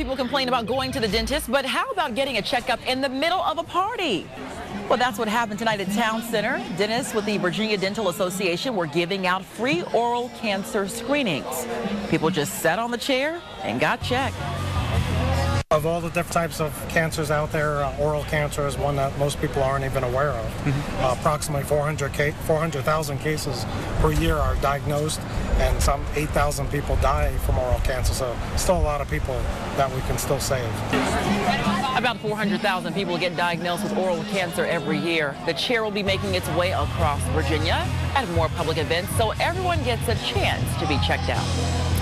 people complain about going to the dentist, but how about getting a checkup in the middle of a party? Well, that's what happened tonight at Town Center. Dentists with the Virginia Dental Association were giving out free oral cancer screenings. People just sat on the chair and got checked. Of all the different types of cancers out there, uh, oral cancer is one that most people aren't even aware of. Mm-hmm. Uh, approximately 400 ca- 400,000 cases per year are diagnosed, and some 8,000 people die from oral cancer. So, still a lot of people that we can still save. About 400,000 people get diagnosed with oral cancer every year. The chair will be making its way across Virginia at more public events so everyone gets a chance to be checked out.